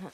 Huh.